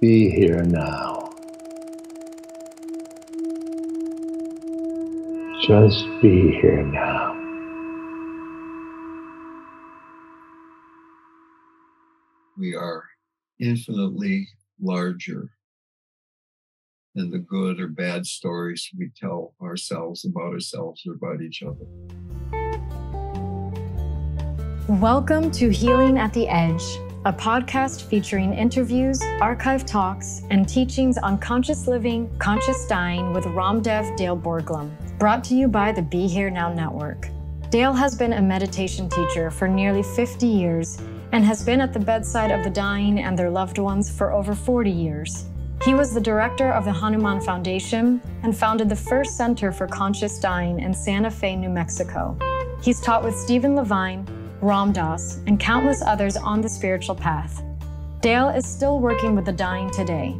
be here now. Just be here now. We are infinitely larger than the good or bad stories we tell ourselves about ourselves or about each other. Welcome to Healing at the Edge, a podcast featuring interviews, archive talks, and teachings on conscious living, conscious dying with Ram Dev Dale Borglum, brought to you by the Be Here Now Network. Dale has been a meditation teacher for nearly 50 years and has been at the bedside of the dying and their loved ones for over 40 years. He was the director of the Hanuman Foundation and founded the first Center for Conscious Dying in Santa Fe, New Mexico. He's taught with Stephen Levine, Ram Dass, and countless others on the spiritual path. Dale is still working with the dying today.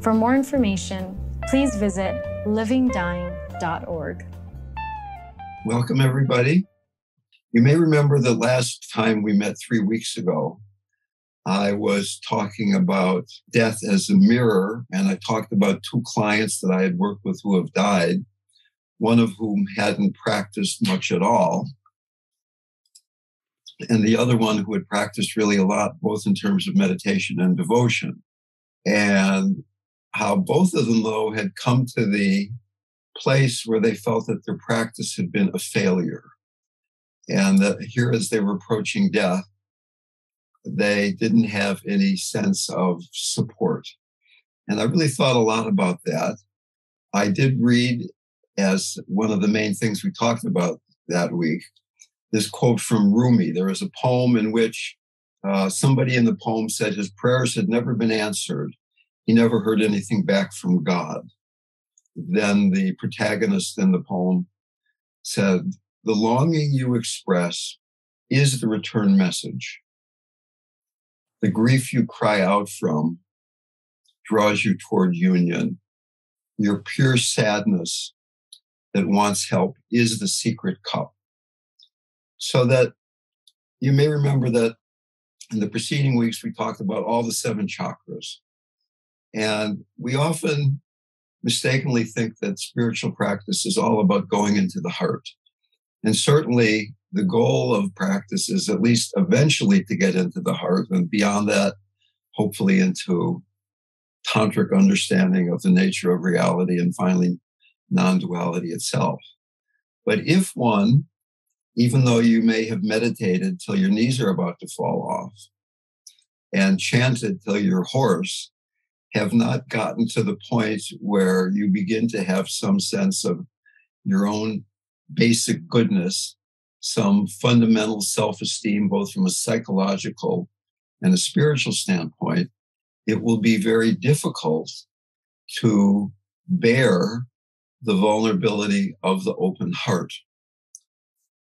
For more information, please visit livingdying.org. Welcome, everybody. You may remember the last time we met three weeks ago, I was talking about death as a mirror, and I talked about two clients that I had worked with who have died, one of whom hadn't practiced much at all, and the other one who had practiced really a lot, both in terms of meditation and devotion. And how both of them, though, had come to the place where they felt that their practice had been a failure. And that here, as they were approaching death, they didn't have any sense of support. And I really thought a lot about that. I did read, as one of the main things we talked about that week, this quote from Rumi. There is a poem in which uh, somebody in the poem said his prayers had never been answered. He never heard anything back from God. Then the protagonist in the poem said, The longing you express is the return message. The grief you cry out from draws you toward union. Your pure sadness that wants help is the secret cup so that you may remember that in the preceding weeks, we talked about all the seven chakras. And we often mistakenly think that spiritual practice is all about going into the heart. And certainly the goal of practice is at least eventually to get into the heart and beyond that, hopefully into tantric understanding of the nature of reality and finally non-duality itself. But if one even though you may have meditated till your knees are about to fall off and chanted till you're hoarse, have not gotten to the point where you begin to have some sense of your own basic goodness, some fundamental self esteem, both from a psychological and a spiritual standpoint, it will be very difficult to bear the vulnerability of the open heart.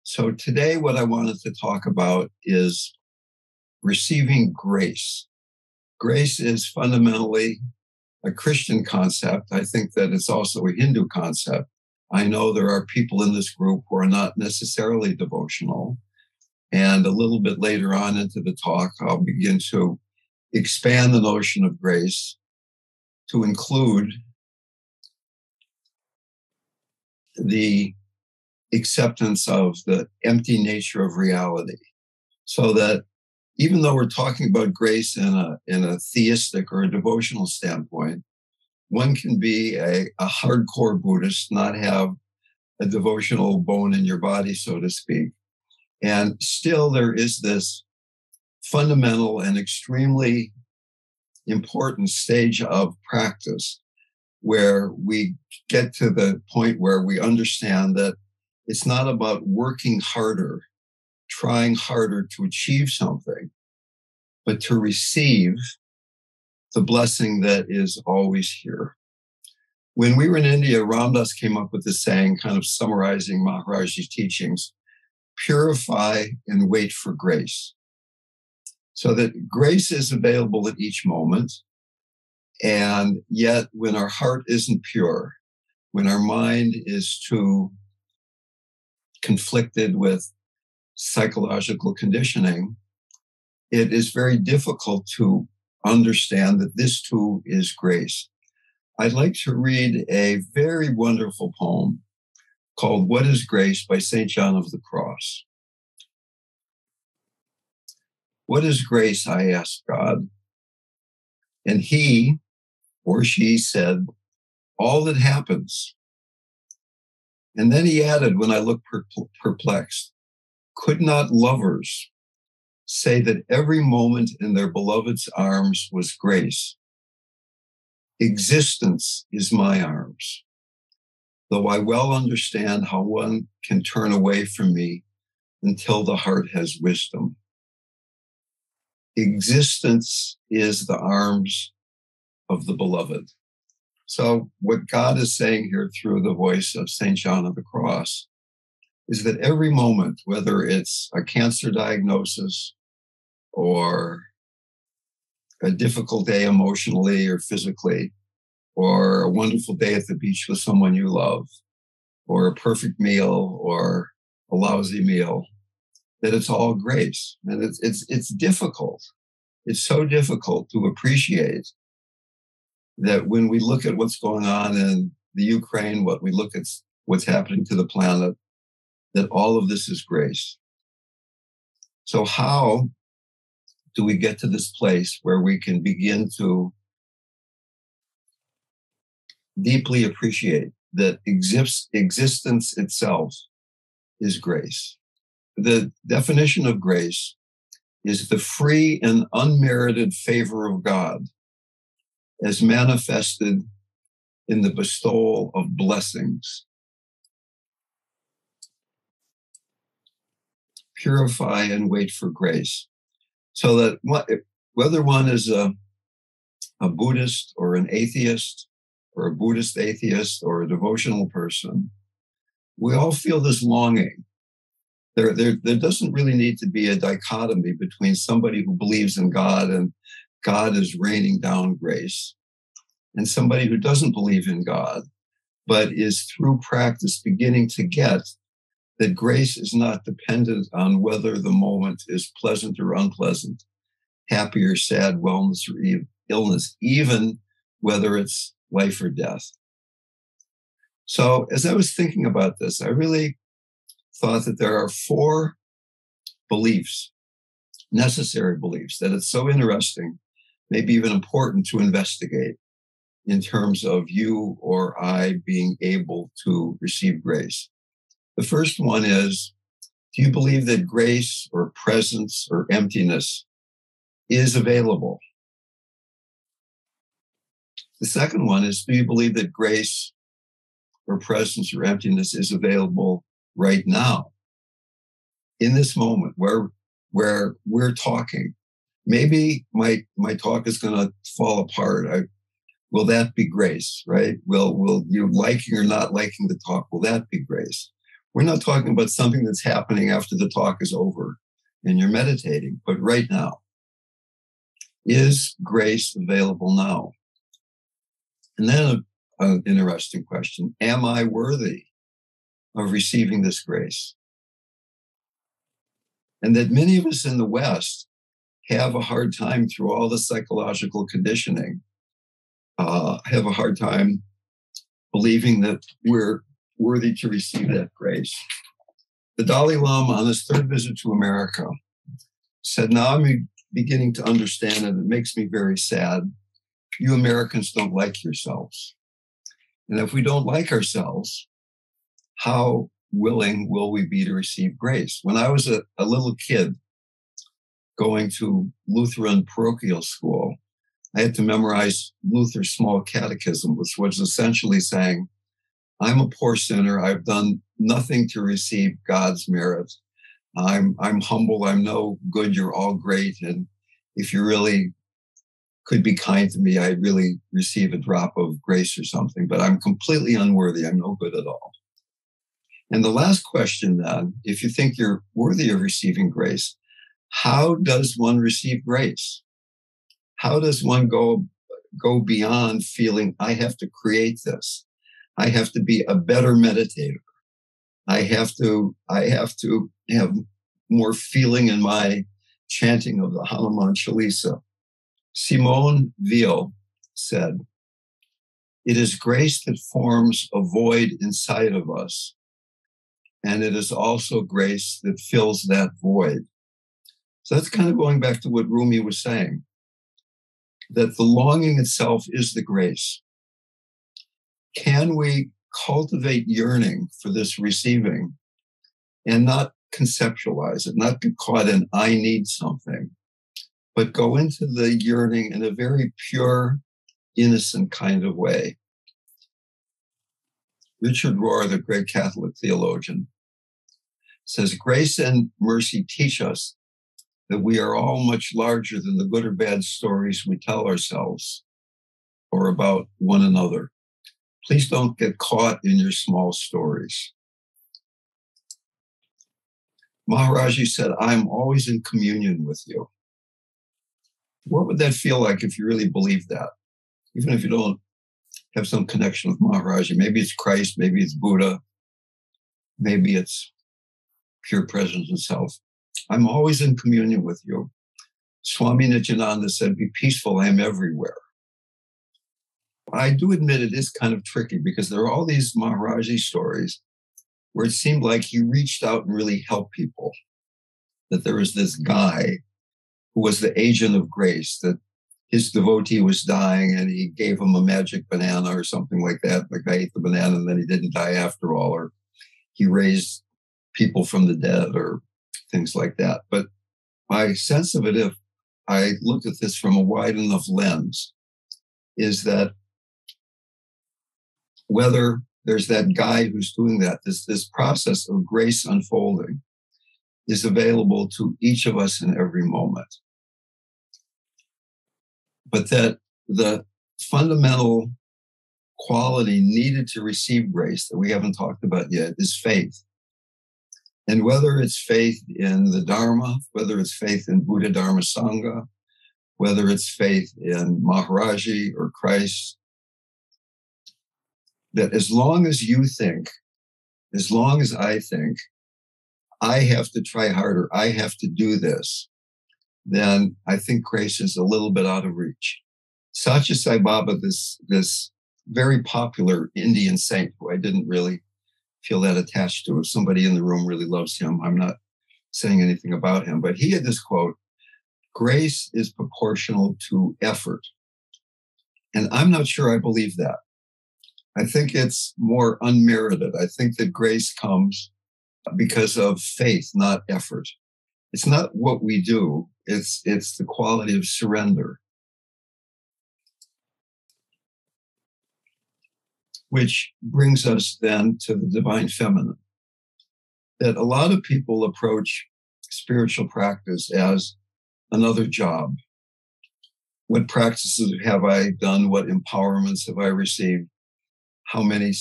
So today, what I wanted to talk about is receiving grace. Grace is fundamentally a Christian concept. I think that it's also a Hindu concept. I know there are people in this group who are not necessarily devotional. And a little bit later on into the talk, I'll begin to expand the notion of grace to include the acceptance of the empty nature of reality. So that even though we're talking about grace in a, in a theistic or a devotional standpoint, one can be a, a hardcore Buddhist, not have a devotional bone in your body, so to speak. And still, there is this fundamental and extremely important stage of practice where we get to the point where we understand that it's not about working harder, trying harder to achieve something, but to receive the blessing that is always here. When we were in India, Ram Dass came up with this saying, kind of summarizing Maharaj's teachings purify and wait for grace. So that grace is available at each moment. And yet, when our heart isn't pure, when our mind is too conflicted with psychological conditioning, it is very difficult to understand that this too is grace. I'd like to read a very wonderful poem called What is Grace by St. John of the Cross. What is grace? I asked God. And he or she said, All that happens. And then he added, when I looked perplexed, could not lovers say that every moment in their beloved's arms was grace? Existence is my arms. Though I well understand how one can turn away from me until the heart has wisdom. Existence is the arms of the beloved. So, what God is saying here through the voice of St. John of the Cross is that every moment, whether it's a cancer diagnosis or a difficult day emotionally or physically, or a wonderful day at the beach with someone you love, or a perfect meal or a lousy meal, that it's all grace. And it's, it's, it's difficult. It's so difficult to appreciate that when we look at what's going on in the Ukraine, what we look at what's happening to the planet, that all of this is grace. So how do we get to this place where we can begin to deeply appreciate that exists, existence itself is grace. The definition of grace is the free and unmerited favor of God as manifested in the bestowal of blessings. Purify and wait for grace. So that whether one is a, a Buddhist or an atheist or a Buddhist atheist or a devotional person, we all feel this longing. There, there, there doesn't really need to be a dichotomy between somebody who believes in God and God is raining down grace and somebody who doesn't believe in God, but is through practice beginning to get that grace is not dependent on whether the moment is pleasant or unpleasant, happy or sad, wellness or illness, even whether it's life or death. So as I was thinking about this, I really thought that there are four beliefs, necessary beliefs, that it's so interesting, maybe even important to investigate in terms of you or I being able to receive grace. The first one is, do you believe that grace or presence or emptiness is available? The second one is do you believe that grace or presence or emptiness is available right now? In this moment where where we're talking. Maybe my my talk is gonna fall apart. I, will that be grace, right? Will will you liking or not liking the talk, will that be grace? We're not talking about something that's happening after the talk is over and you're meditating, but right now. Is grace available now? And then an interesting question Am I worthy of receiving this grace? And that many of us in the West have a hard time through all the psychological conditioning, uh, have a hard time believing that we're worthy to receive that grace. The Dalai Lama, on his third visit to America, said, Now I'm beginning to understand, and it makes me very sad you Americans don't like yourselves. And if we don't like ourselves, how willing will we be to receive grace? When I was a, a little kid going to Lutheran parochial school, I had to memorize Luther's small catechism, which was essentially saying, I'm a poor sinner. I've done nothing to receive God's merit. I'm, I'm humble. I'm no good. You're all great. And if you really could be kind to me, I'd really receive a drop of grace or something, but I'm completely unworthy. I'm no good at all. And the last question then, if you think you're worthy of receiving grace, how does one receive grace? How does one go, go beyond feeling, I have to create this? I have to be a better meditator. I have to, I have to have more feeling in my chanting of the Hanuman Chalisa Simone Weil said, It is grace that forms a void inside of us, and it is also grace that fills that void. So that's kind of going back to what Rumi was saying that the longing itself is the grace. Can we cultivate yearning for this receiving and not conceptualize it, not get caught in I need something, but go into the yearning in a very pure, innocent kind of way. Richard Rohr, the great Catholic theologian, says grace and mercy teach us that we are all much larger than the good or bad stories we tell ourselves or about one another. Please don't get caught in your small stories. Maharaji said, I'm always in communion with you. What would that feel like if you really believed that? Even if you don't have some connection with Maharaji, maybe it's Christ, maybe it's Buddha, maybe it's pure presence itself. I'm always in communion with you. Swami Nityananda said, Be peaceful, I am everywhere. I do admit it is kind of tricky because there are all these Maharaji stories where it seemed like he reached out and really helped people. That there was this guy who was the agent of grace, that his devotee was dying and he gave him a magic banana or something like that. The guy ate the banana and then he didn't die after all, or he raised people from the dead or things like that. But my sense of it, if I looked at this from a wide enough lens, is that whether there's that guy who's doing that, this, this process of grace unfolding is available to each of us in every moment. But that the fundamental quality needed to receive grace that we haven't talked about yet is faith. And whether it's faith in the Dharma, whether it's faith in Buddha Dharma Sangha, whether it's faith in Maharaji or Christ, that as long as you think, as long as I think, I have to try harder, I have to do this, then I think grace is a little bit out of reach. Satya Sai Baba, this, this very popular Indian saint who I didn't really feel that attached to. If somebody in the room really loves him, I'm not saying anything about him, but he had this quote grace is proportional to effort. And I'm not sure I believe that. I think it's more unmerited. I think that grace comes because of faith, not effort. It's not what we do. It's, it's the quality of surrender. Which brings us then to the divine feminine. That a lot of people approach spiritual practice as another job. What practices have I done? What empowerments have I received? how many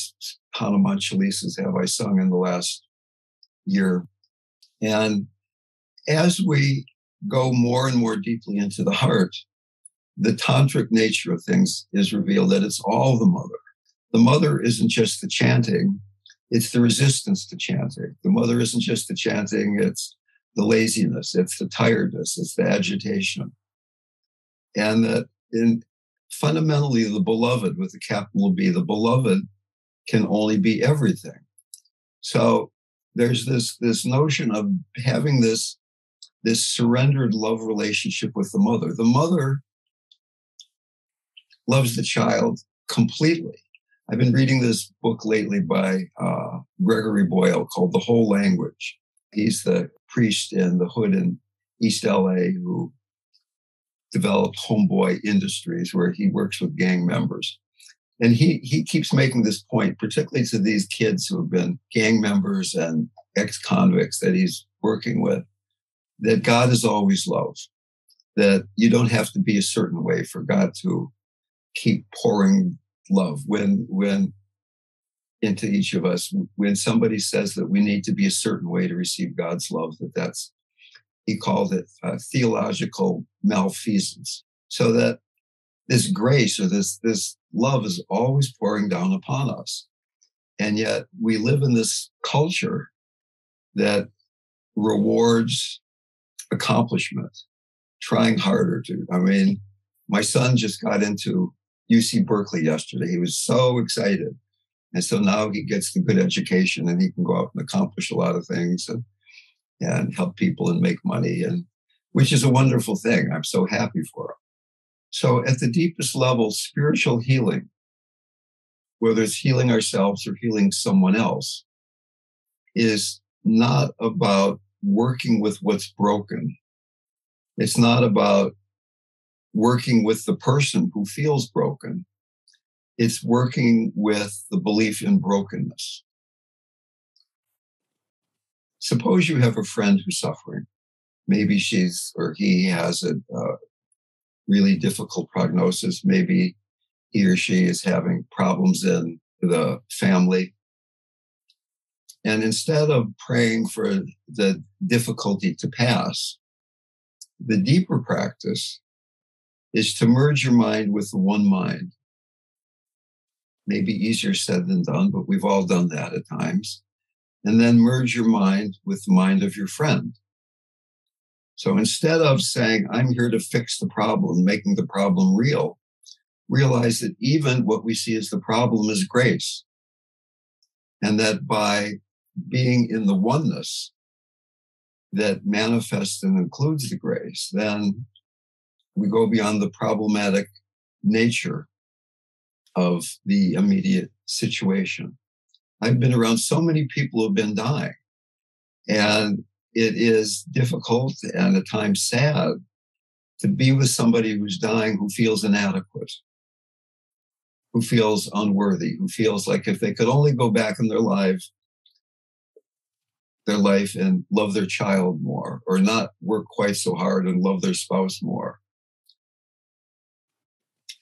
Hanuman Chalisas have I sung in the last year? And as we go more and more deeply into the heart, the tantric nature of things is revealed that it's all the mother. The mother isn't just the chanting, it's the resistance to chanting. The mother isn't just the chanting, it's the laziness, it's the tiredness, it's the agitation. And that in fundamentally the beloved with a capital B, the beloved can only be everything. So there's this this notion of having this this surrendered love relationship with the mother. The mother loves the child completely. I've been reading this book lately by uh, Gregory Boyle called The Whole Language. He's the priest in the hood in East LA who developed Homeboy Industries, where he works with gang members. And he, he keeps making this point, particularly to these kids who have been gang members and ex convicts that he's working with, that God is always love, that you don't have to be a certain way for God to keep pouring love. When, when into each of us, when somebody says that we need to be a certain way to receive God's love, that that's he called it uh, theological malfeasance. So that this grace or this, this love is always pouring down upon us. And yet we live in this culture that rewards accomplishment, trying harder to. I mean, my son just got into UC Berkeley yesterday. He was so excited. And so now he gets the good education and he can go out and accomplish a lot of things and, and help people and make money and which is a wonderful thing. I'm so happy for him. So at the deepest level, spiritual healing, whether it's healing ourselves or healing someone else, is not about working with what's broken. It's not about working with the person who feels broken. It's working with the belief in brokenness. Suppose you have a friend who's suffering. Maybe she's or he has a, a really difficult prognosis. Maybe he or she is having problems in the family. And instead of praying for the difficulty to pass, the deeper practice is to merge your mind with the one mind. Maybe easier said than done, but we've all done that at times. And then merge your mind with the mind of your friend. So instead of saying, I'm here to fix the problem, making the problem real, realize that even what we see as the problem is grace. And that by being in the oneness that manifests and includes the grace, then we go beyond the problematic nature of the immediate situation. I've been around so many people who have been dying, and it is difficult and at times sad to be with somebody who's dying who feels inadequate, who feels unworthy, who feels like if they could only go back in their life, their life and love their child more, or not work quite so hard and love their spouse more.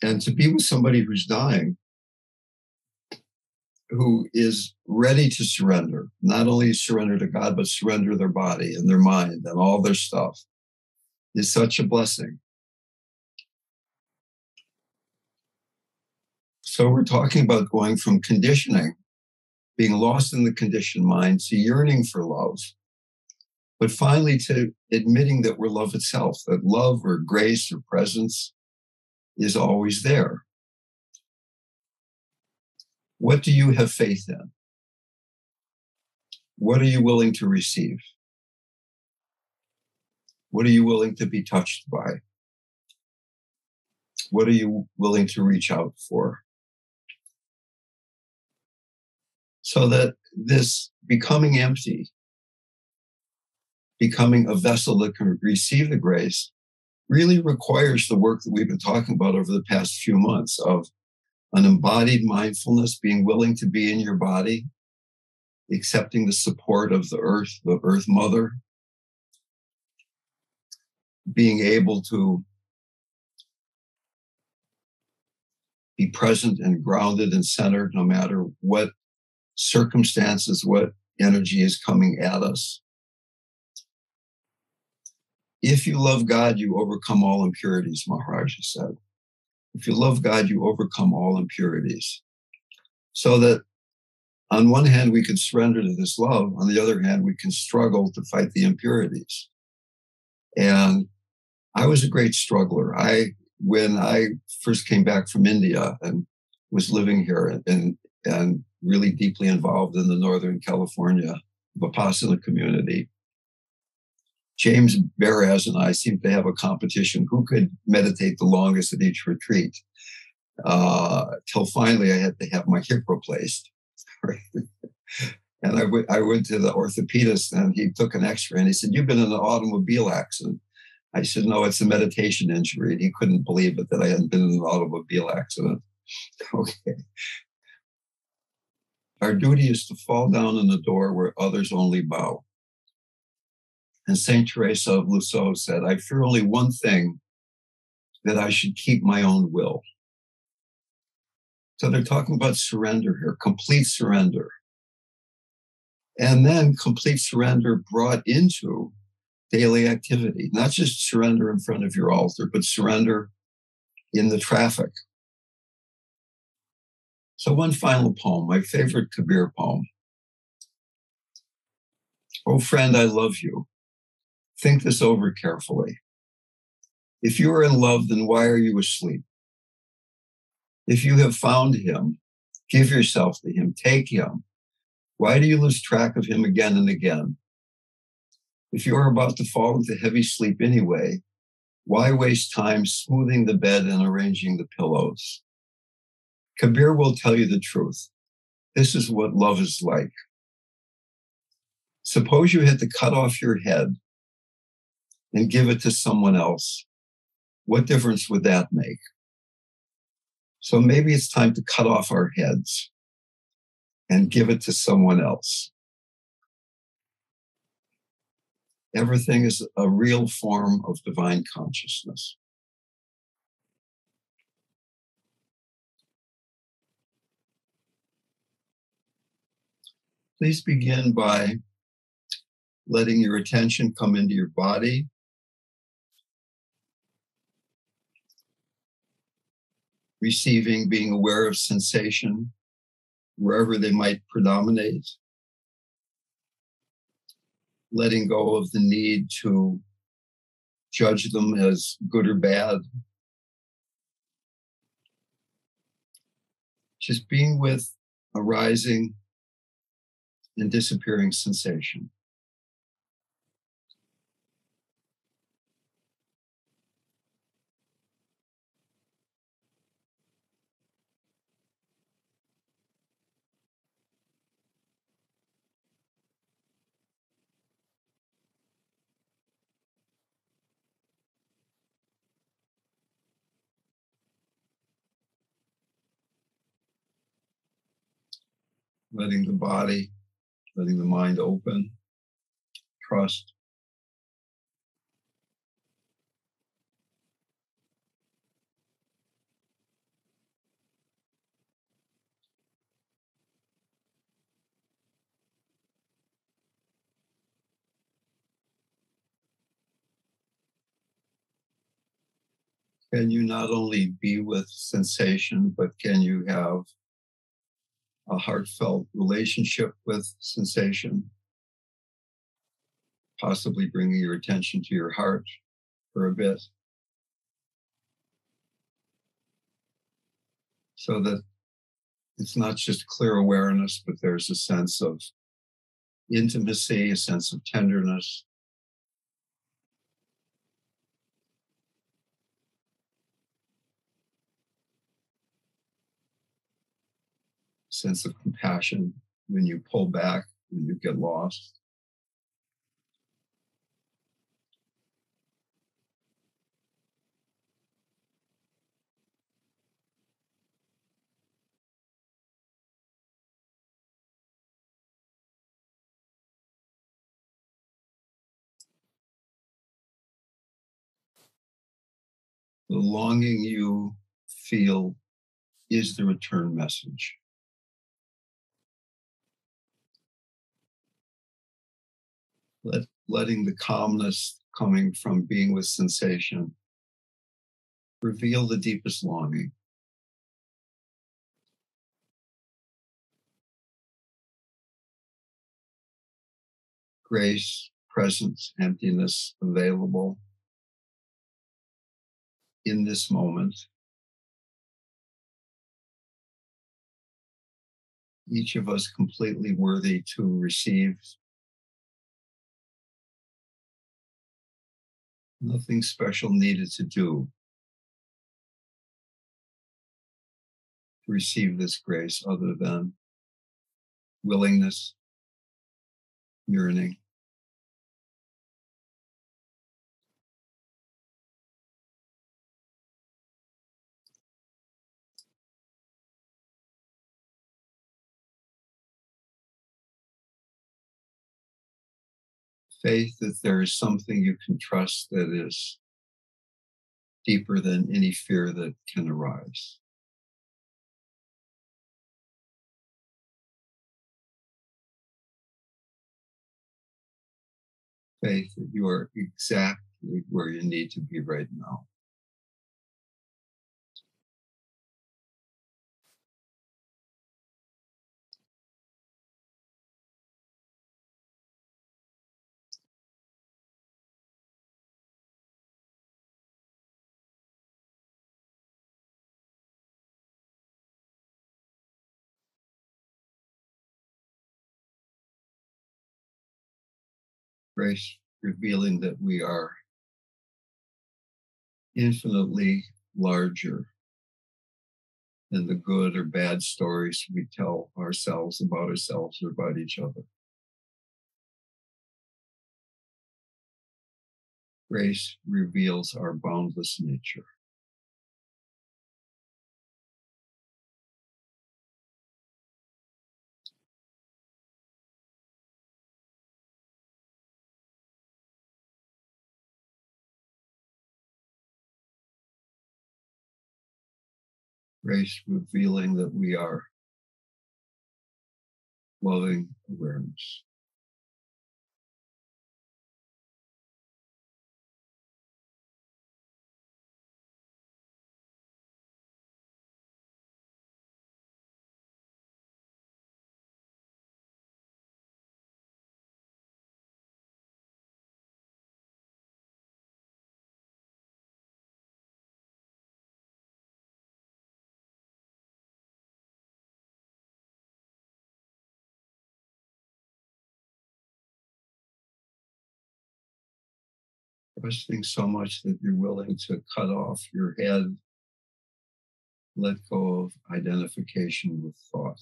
And to be with somebody who's dying, who is ready to surrender, not only surrender to God, but surrender their body and their mind and all their stuff, is such a blessing. So we're talking about going from conditioning, being lost in the conditioned mind, to yearning for love, but finally to admitting that we're love itself, that love or grace or presence is always there. What do you have faith in? What are you willing to receive? What are you willing to be touched by? What are you willing to reach out for? So that this becoming empty, becoming a vessel that can receive the grace, really requires the work that we've been talking about over the past few months of an embodied mindfulness, being willing to be in your body, accepting the support of the earth, the earth mother, being able to be present and grounded and centered no matter what circumstances, what energy is coming at us. If you love God, you overcome all impurities, Maharaji said. If you love God, you overcome all impurities. So that on one hand, we can surrender to this love. On the other hand, we can struggle to fight the impurities. And I was a great struggler. I, when I first came back from India and was living here and, and really deeply involved in the Northern California Vipassana community, James Baraz and I seemed to have a competition who could meditate the longest at each retreat. Uh, till finally, I had to have my hip replaced. and I, w- I went to the orthopedist and he took an x ray and he said, You've been in an automobile accident. I said, No, it's a meditation injury. And he couldn't believe it that I hadn't been in an automobile accident. okay. Our duty is to fall down in the door where others only bow. And St. Teresa of Lisieux said, I fear only one thing that I should keep my own will. So they're talking about surrender here, complete surrender. And then complete surrender brought into daily activity, not just surrender in front of your altar, but surrender in the traffic. So, one final poem, my favorite Kabir poem. Oh, friend, I love you. Think this over carefully. If you are in love, then why are you asleep? If you have found him, give yourself to him, take him. Why do you lose track of him again and again? If you are about to fall into heavy sleep anyway, why waste time smoothing the bed and arranging the pillows? Kabir will tell you the truth. This is what love is like. Suppose you had to cut off your head and give it to someone else. What difference would that make? So maybe it's time to cut off our heads and give it to someone else. Everything is a real form of divine consciousness. Please begin by letting your attention come into your body. Receiving, being aware of sensation wherever they might predominate. Letting go of the need to judge them as good or bad. Just being with arising and disappearing sensation. Letting the body, letting the mind open, trust. Can you not only be with sensation, but can you have a heartfelt relationship with sensation, possibly bringing your attention to your heart for a bit. So that it's not just clear awareness, but there's a sense of intimacy, a sense of tenderness, sense of compassion when you pull back, when you get lost. The longing you feel is the return message. Let, letting the calmness coming from being with sensation reveal the deepest longing. Grace, presence, emptiness available in this moment. Each of us completely worthy to receive Nothing special needed to do to receive this grace other than willingness, yearning. Faith that there is something you can trust that is deeper than any fear that can arise. Faith that you are exactly where you need to be right now. Grace revealing that we are infinitely larger than the good or bad stories we tell ourselves about ourselves or about each other. Grace reveals our boundless nature. Grace revealing that we are loving awareness. Trusting so much that you're willing to cut off your head, let go of identification with thought.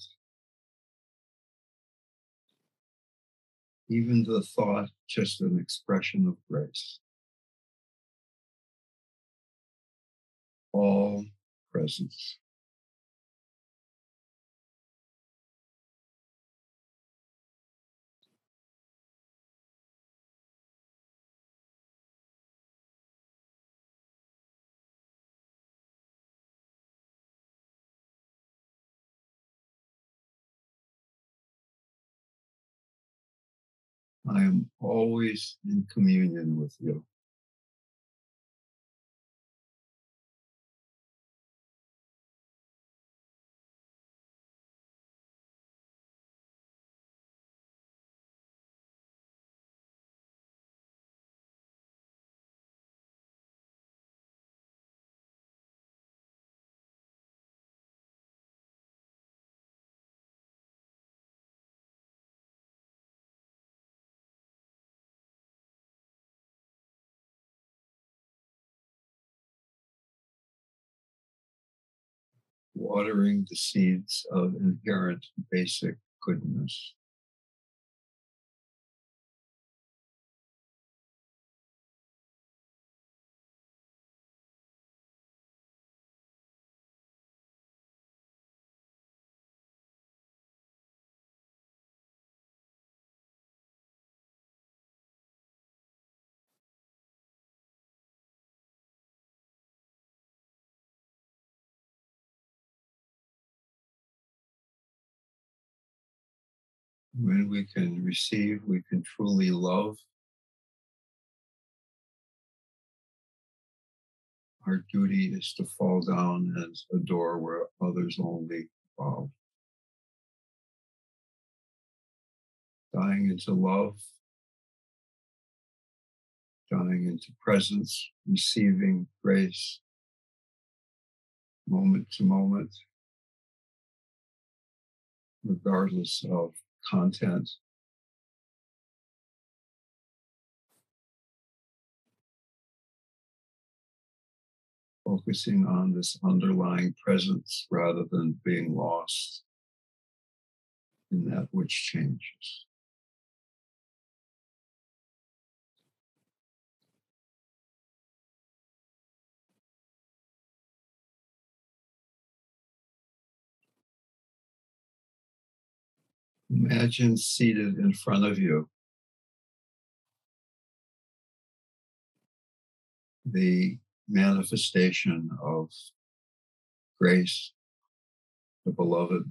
Even the thought, just an expression of grace. All presence. I am always in communion with you. Watering the seeds of inherent basic goodness. When we can receive, we can truly love. Our duty is to fall down and adore where others only bow. Dying into love, dying into presence, receiving grace moment to moment, regardless of content. Focusing on this underlying presence rather than being lost in that which changes. Imagine seated in front of you the manifestation of grace, the beloved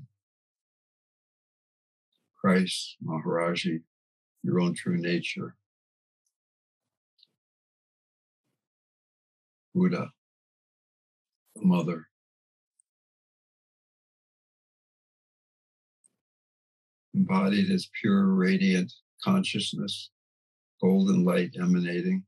Christ, Maharaji, your own true nature, Buddha, the mother, embodied as pure, radiant consciousness, golden light emanating.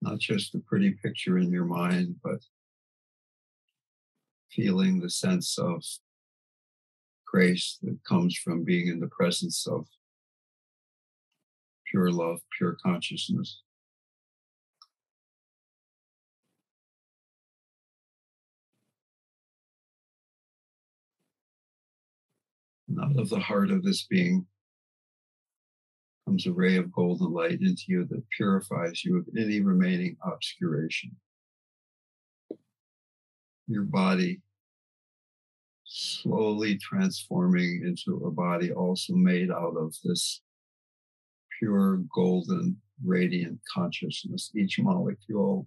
Not just a pretty picture in your mind, but feeling the sense of grace that comes from being in the presence of pure love, pure consciousness. And out of the heart of this being comes a ray of golden light into you that purifies you of any remaining obscuration. Your body slowly transforming into a body also made out of this pure golden radiant consciousness, each molecule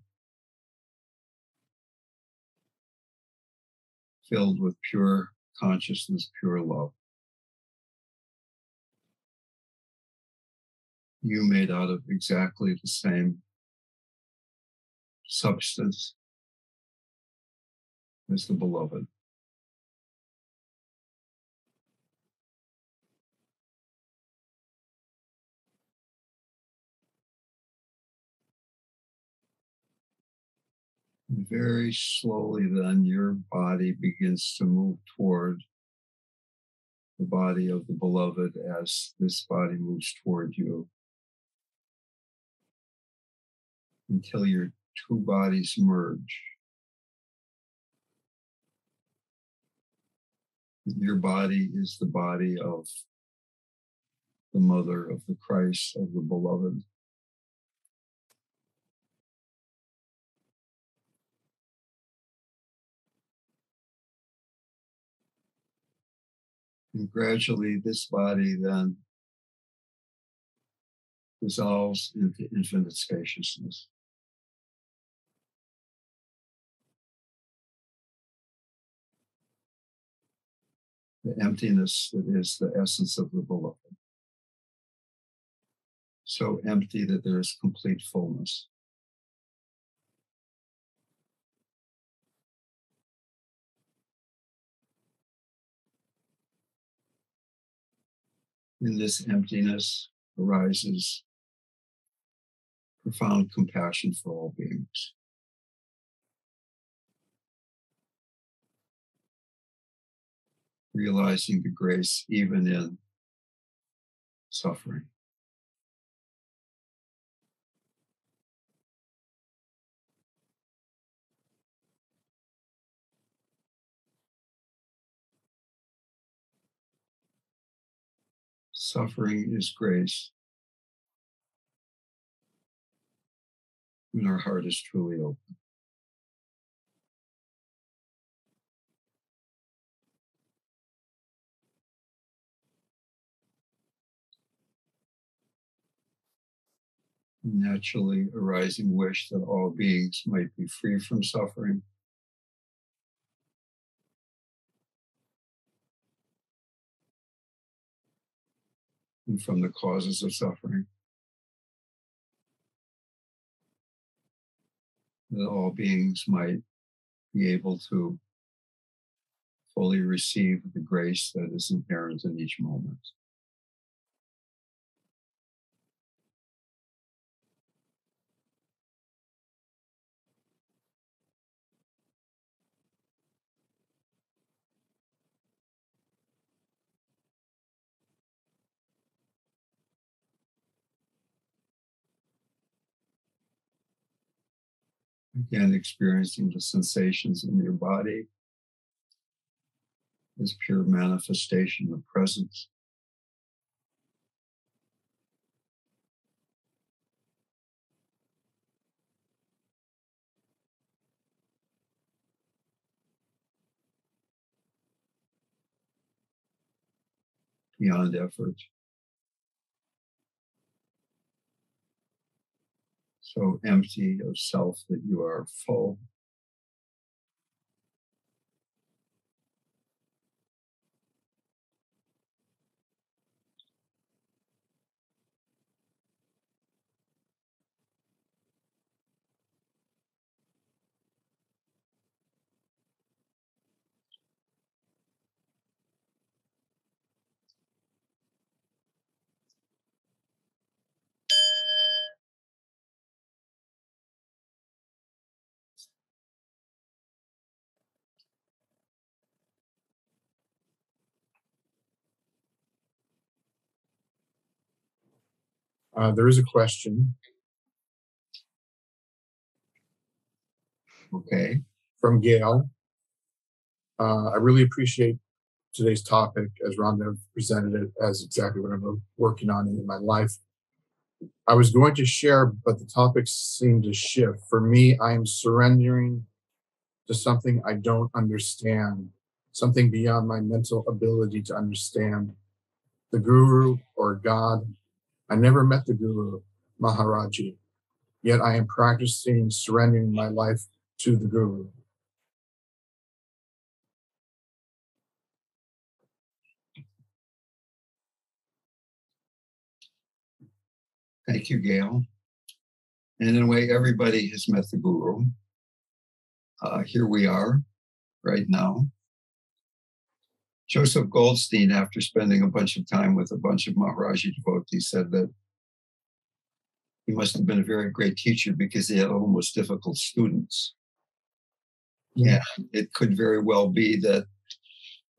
filled with pure consciousness, pure love. You made out of exactly the same substance as the beloved. very slowly, then your body begins to move toward the body of the beloved as this body moves toward you until your two bodies merge. Your body is the body of the mother of the Christ of the beloved. And gradually, this body then dissolves into infinite spaciousness. The emptiness that is the essence of the beloved. So empty that there is complete fullness. in this emptiness arises profound compassion for all beings. Realizing the grace even in suffering. Suffering is grace. When our heart is truly open. Naturally arising wish that all beings might be free from suffering. and from the causes of suffering. That all beings might be able to fully receive the grace that is inherent in each moment. Again, experiencing the sensations in your body is pure manifestation of presence. Beyond effort. So empty of self that you are full. Uh, there is a question. Okay. From Gail. Uh, I really appreciate today's topic as Rhonda presented it as exactly what I'm working on in my life. I was going to share, but the topics seem to shift. For me, I am surrendering to something I don't understand, something beyond my mental ability to understand. The Guru or God. I never met the Guru, Maharaji, yet I am practicing surrendering my life to the Guru. Thank you, Gail. And in a way, everybody has met the Guru. Uh, here we are right now. Joseph Goldstein, after spending a bunch of time with a bunch of Maharaji devotees, said that he must have been a very great teacher because he had almost difficult students. Yeah, it could very well be that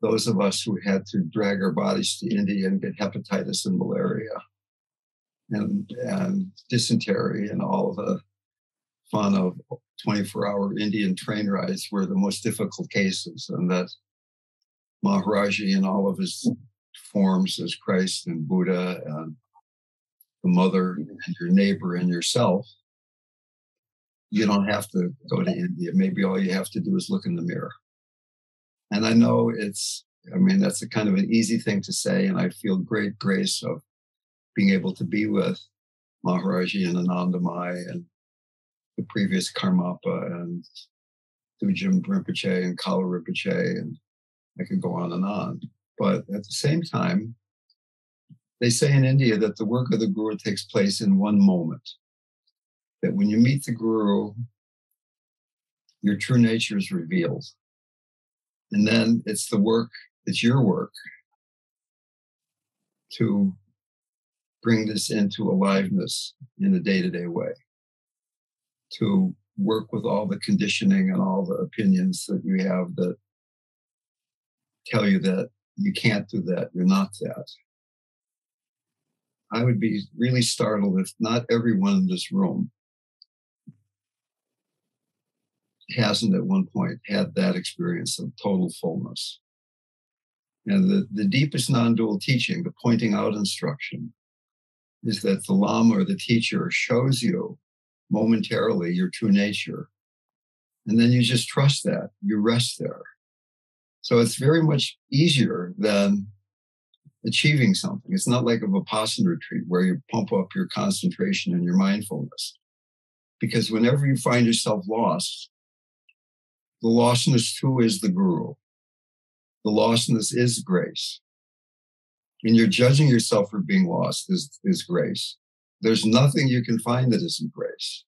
those of us who had to drag our bodies to India and get hepatitis and malaria and, and dysentery and all the fun of 24 hour Indian train rides were the most difficult cases. And that Maharaji in all of his forms as Christ and Buddha and the mother and your neighbor and yourself, you don't have to go to India. Maybe all you have to do is look in the mirror. And I know it's, I mean, that's a kind of an easy thing to say. And I feel great grace of being able to be with Maharaji and Anandamayi and the previous Karmapa and Dudjom Rinpoche and Kalu Rinpoche, and I could go on and on. But at the same time, they say in India that the work of the Guru takes place in one moment. That when you meet the Guru, your true nature is revealed. And then it's the work, it's your work to bring this into aliveness in a day to day way, to work with all the conditioning and all the opinions that you have that tell you that you can't do that, you're not that. I would be really startled if not everyone in this room hasn't at one point had that experience of total fullness. And the, the deepest non dual teaching, the pointing out instruction, is that the Lama or the teacher shows you momentarily your true nature. And then you just trust that, you rest there. So it's very much easier than achieving something. It's not like a Vipassana retreat where you pump up your concentration and your mindfulness. Because whenever you find yourself lost, the lostness too is the guru. The lostness is grace and you're judging yourself for being lost is, is grace. There's nothing you can find that isn't grace.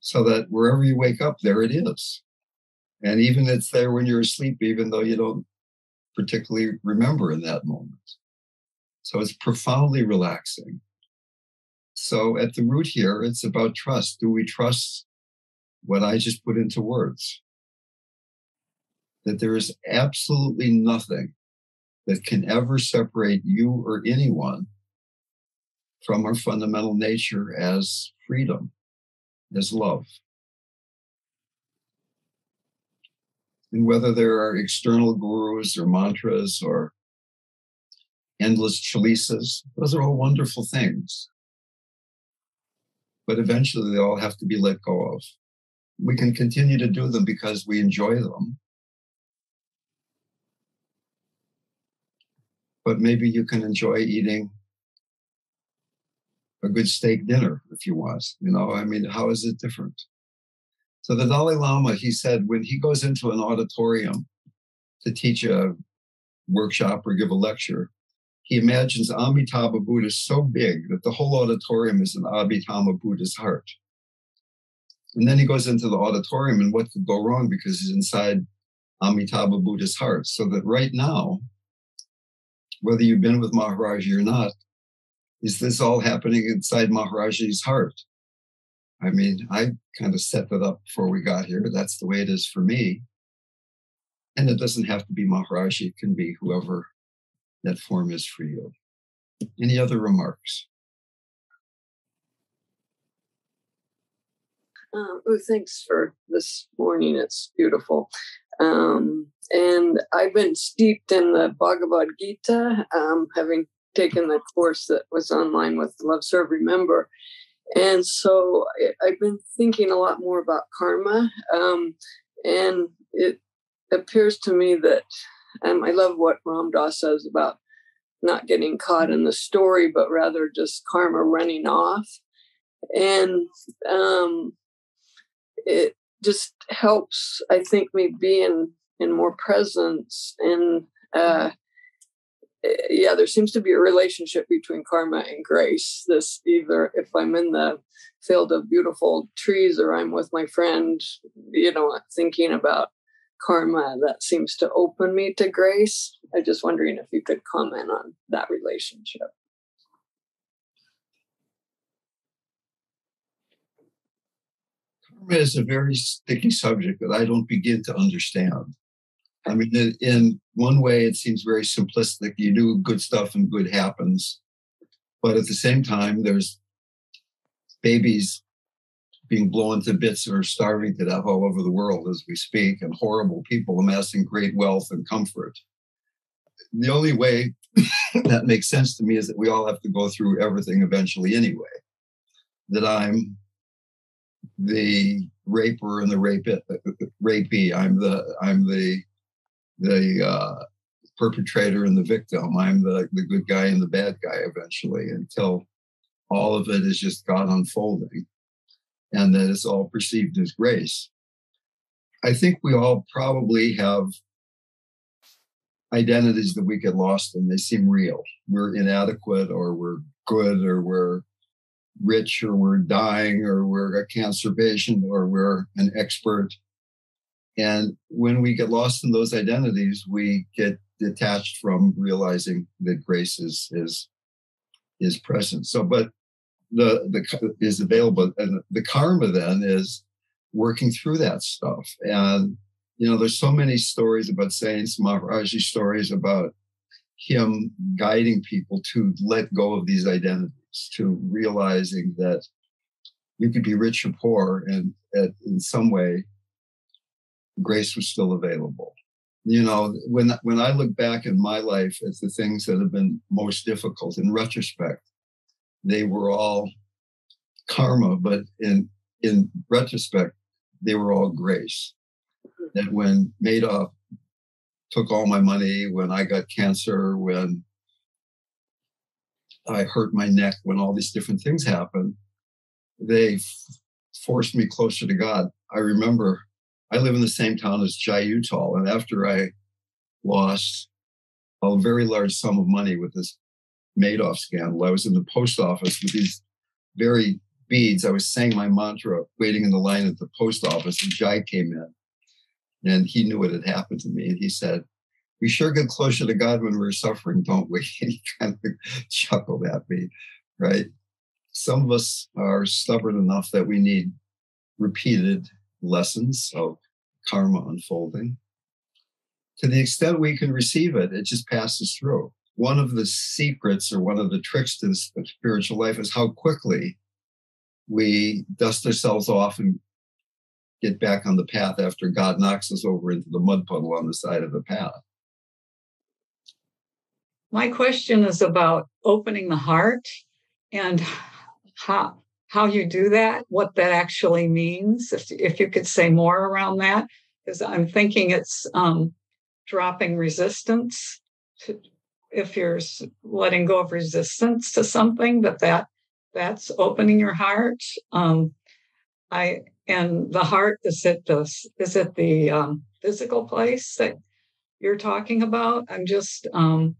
So that wherever you wake up, there it is. And even it's there when you're asleep, even though you don't particularly remember in that moment. So it's profoundly relaxing. So at the root here, it's about trust. Do we trust what I just put into words? that there is absolutely nothing that can ever separate you or anyone from our fundamental nature as freedom, as love. And whether there are external gurus or mantras or endless chalisas, those are all wonderful things. But eventually they all have to be let go of. We can continue to do them because we enjoy them but maybe you can enjoy eating a good steak dinner if you want. You know, I mean, how is it different? So the Dalai Lama, he said, when he goes into an auditorium to teach a workshop or give a lecture, he imagines Amitabha Buddha so big that the whole auditorium is an Amitabha Buddha's heart. And then he goes into the auditorium, and what could go wrong because he's inside Amitabha Buddha's heart. So that right now, whether you've been with Maharaji or not, is this all happening inside Maharaji's heart? I mean, I kind of set that up before we got here. That's the way it is for me. And it doesn't have to be Maharaji, it can be whoever that form is for you. Any other remarks? Uh, oh, thanks for this morning. It's beautiful. Um, and I've been steeped in the Bhagavad Gita, um, having taken the course that was online with Love Serve Remember. And so I, have been thinking a lot more about karma. Um, and it appears to me that um, I love what Ram Dass says about not getting caught in the story, but rather just karma running off. And um, it just helps, I think, me be in, in more presence and uh, Eh, yeah, there seems to be a relationship between karma and grace. This either if I'm in the field of beautiful trees or I'm with my friend, you know, thinking about karma, that seems to open me to grace. I'm just wondering if you could comment on that relationship. Karma is a very sticky subject that I don't begin to understand. I mean, in one way, it seems very simplistic. You do good stuff and good happens. But at the same time, there's babies being blown to bits or starving to death all over the world as we speak, and horrible people amassing great wealth and comfort. The only way that makes sense to me is that we all have to go through everything eventually anyway. That I'm the raper and the rape uh, uh, uh, rapee. I'm the I'm the the uh, perpetrator and the victim. I'm the the good guy and the bad guy eventually until all of it is just God unfolding, and that it's all perceived as grace. I think we all probably have identities that we get lost in. They seem real. We're inadequate, or we're good, or we're rich or we're dying or we're a cancer patient or we're an expert. And when we get lost in those identities, we get detached from realizing that grace is is is present. So, but the the is available, and the karma then is working through that stuff. And you know, there's so many stories about saints, Maharaji stories about him guiding people to let go of these identities to realizing that you could be rich or poor, and at, in some way, grace was still available. You know, when when I look back in my life at the things that have been most difficult, in retrospect, they were all karma, but in in retrospect, they were all grace. That when Madoff took all my money, when I got cancer, when I hurt my neck, when all these different things happened, they f- forced me closer to God. I remember I live in the same town as Jai Uttal, and after I lost a very large sum of money with this Madoff scandal, I was in the post office with these very beads. I was saying my mantra, waiting in the line at the post office, and Jai came in, and he knew what had happened to me, and he said, we sure get closer to God when we're suffering, don't we? he kind of chuckled at me, right? Some of us are stubborn enough that we need repeated lessons of karma unfolding. To the extent we can receive it, it just passes through. One of the secrets or one of the tricks to the spiritual life is how quickly we dust ourselves off and get back on the path after God knocks us over into the mud puddle on the side of the path. My question is about opening the heart and how how you do that, what that actually means. If if you could say more around that, because I'm thinking it's um, dropping resistance. To, if you're letting go of resistance to something, that that that's opening your heart. Um, I and the heart is it the is it the um, physical place that you're talking about? I'm just um,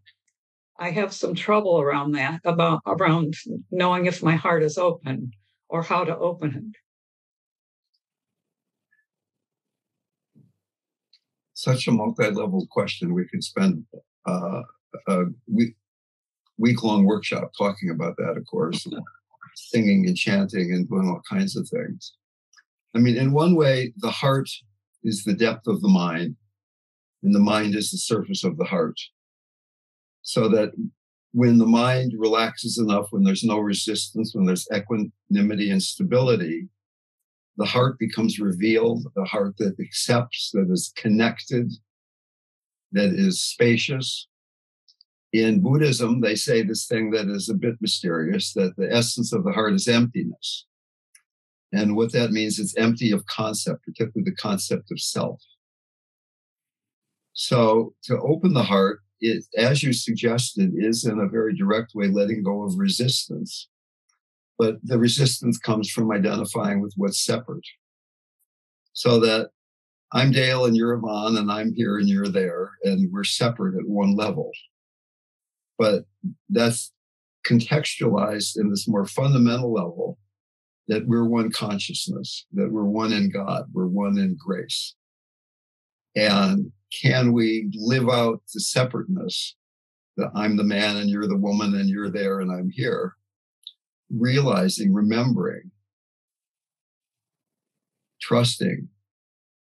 I have some trouble around that, about around knowing if my heart is open or how to open it. Such a multi-level question. We could spend uh, a week week-long workshop talking about that. Of course, singing and chanting and doing all kinds of things. I mean, in one way, the heart is the depth of the mind, and the mind is the surface of the heart. so that when the mind relaxes enough, when there's no resistance, when there's equanimity and stability, the heart becomes revealed, the heart that accepts, that is connected, that is spacious. In Buddhism, they say this thing that is a bit mysterious that the essence of the heart is emptiness. And what that means is empty of concept, particularly the concept of self. So to open the heart, it, as you suggested, is in a very direct way letting go of resistance. But the resistance comes from identifying with what's separate. So that I'm Dale and you're Yvonne and I'm here and you're there and we're separate at one level. But that's contextualized in this more fundamental level that we're one consciousness, that we're one in God, we're one in grace. And can we live out the separateness that I'm the man and you're the woman and you're there and I'm here? Realizing, remembering, trusting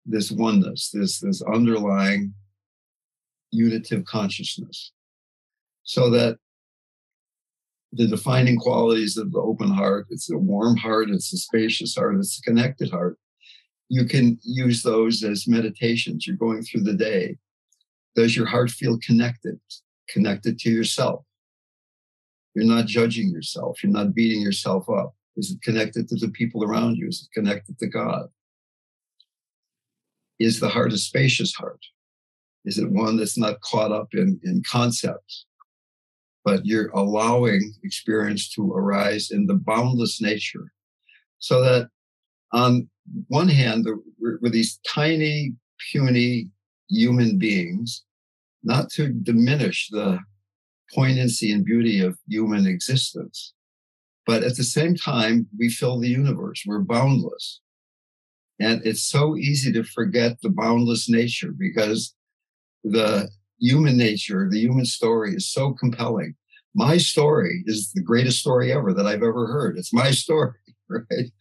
this oneness, this, this underlying unitive consciousness. So that the defining qualities of the open heart, it's a warm heart, it's a spacious heart, it's a connected heart, you can use those as meditations. You're going through the day. Does your heart feel connected? Connected to yourself? You're not judging yourself. You're not beating yourself up. Is it connected to the people around you? Is it connected to God? Is the heart a spacious heart? Is it one that's not caught up in, in concepts? But you're allowing experience to arise in the boundless nature so that on one hand, we're, we're these tiny, puny human beings, not to diminish the poignancy and beauty of human existence. But at the same time, we fill the universe. We're boundless. And it's so easy to forget the boundless nature because the human nature, the human story is so compelling. My story is the greatest story ever that I've ever heard. It's my story. right?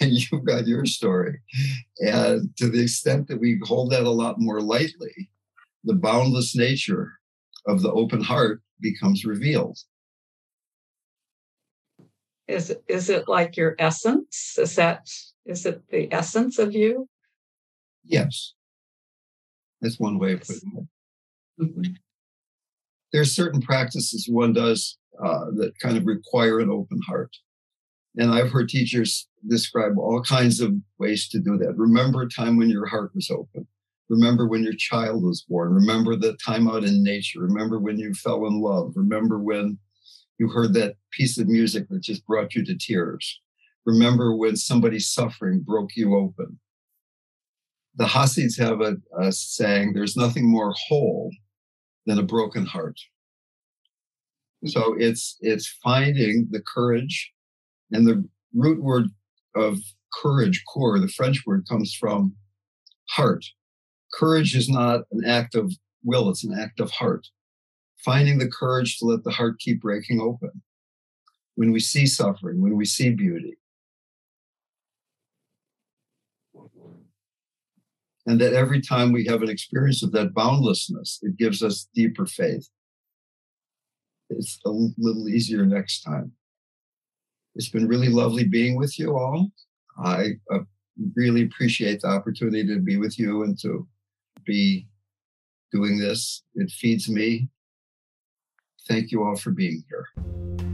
and you've got your story. And to the extent that we hold that a lot more lightly, the boundless nature of the open heart becomes revealed. Is is it like your essence? Is that is it the essence of you? Yes. That's one way of putting it. Mm-hmm. There are certain practices one does uh, that kind of require an open heart. And I've heard teachers describe all kinds of ways to do that. Remember a time when your heart was open. Remember when your child was born. Remember the time out in nature. Remember when you fell in love. Remember when you heard that piece of music that just brought you to tears. Remember when somebody's suffering broke you open. The Hasids have a, a saying, there's nothing more whole than a broken heart. So it's it's finding the courage and the root word of courage, core, the French word comes from heart. Courage is not an act of will, it's an act of heart. Finding the courage to let the heart keep breaking open. When we see suffering, when we see beauty. And that every time we have an experience of that boundlessness, it gives us deeper faith. It's a little easier next time. It's been really lovely being with you all. I uh, really appreciate the opportunity to be with you and to be doing this. It feeds me. Thank you all for being here.